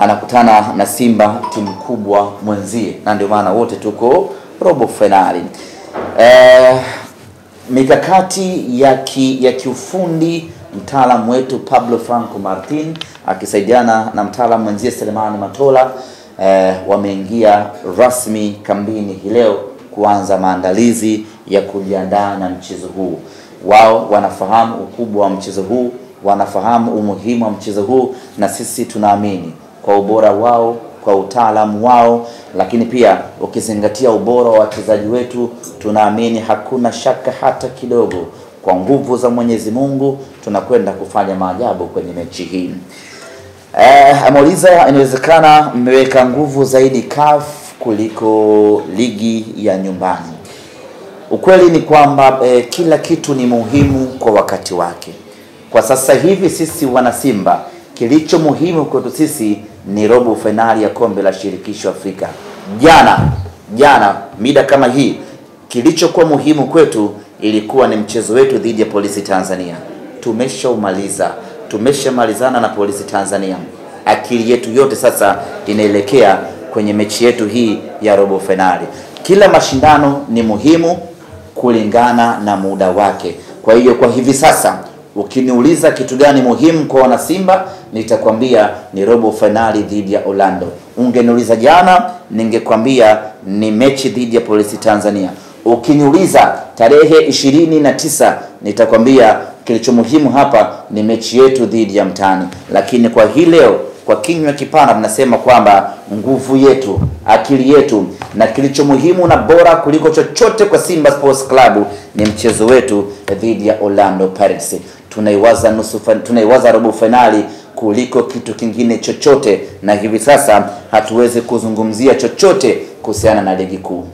anakutana na Simba, timu kubwa mwenzie, na ndio maana wote tuko robo fainali. Eh, mikakati ya ki, ya kiufundi mtaalamu wetu Pablo Franco Martin akisaidiana na mtaalamu mwenzie Selemani Matola eh, wameingia rasmi kambini hii leo kuanza maandalizi ya kujiandaa na mchezo huu. Wao wanafahamu ukubwa wa mchezo huu, wanafahamu umuhimu wa mchezo huu, na sisi tunaamini kwa ubora wao, kwa utaalamu wao, lakini pia ukizingatia ubora wa wachezaji wetu, tunaamini hakuna shaka hata kidogo, kwa nguvu za Mwenyezi Mungu tunakwenda kufanya maajabu kwenye mechi hii. Eh, ameuliza inawezekana mmeweka nguvu zaidi CAF kuliko ligi ya nyumbani. Ukweli ni kwamba eh, kila kitu ni muhimu kwa wakati wake. Kwa sasa hivi sisi wana Simba, kilicho muhimu kwetu sisi ni robo fainali ya kombe la shirikisho Afrika. Jana jana mida kama hii, kilichokuwa muhimu kwetu ilikuwa ni mchezo wetu dhidi ya Polisi Tanzania. Tumeshaumaliza, tumeshamalizana na Polisi Tanzania. Akili yetu yote sasa inaelekea kwenye mechi yetu hii ya robo fainali. Kila mashindano ni muhimu kulingana na muda wake. Kwa hiyo kwa hivi sasa ukiniuliza kitu gani muhimu kwa wanasimba, nitakwambia ni robo fainali dhidi ya Orlando. Ungeniuliza jana, ningekwambia ni mechi dhidi ya Polisi Tanzania. Ukiniuliza tarehe ishirini na tisa, nitakwambia kilicho muhimu hapa ni mechi yetu dhidi ya Mtani. Lakini kwa hii leo kwa kinywa kipana tunasema kwamba nguvu yetu, akili yetu na kilicho muhimu na bora kuliko chochote kwa Simba Sports Club ni mchezo wetu dhidi ya Orlando Pirates. Tunaiwaza nusu, tunaiwaza robo fainali kuliko kitu kingine chochote, na hivi sasa hatuwezi kuzungumzia chochote kuhusiana na ligi kuu.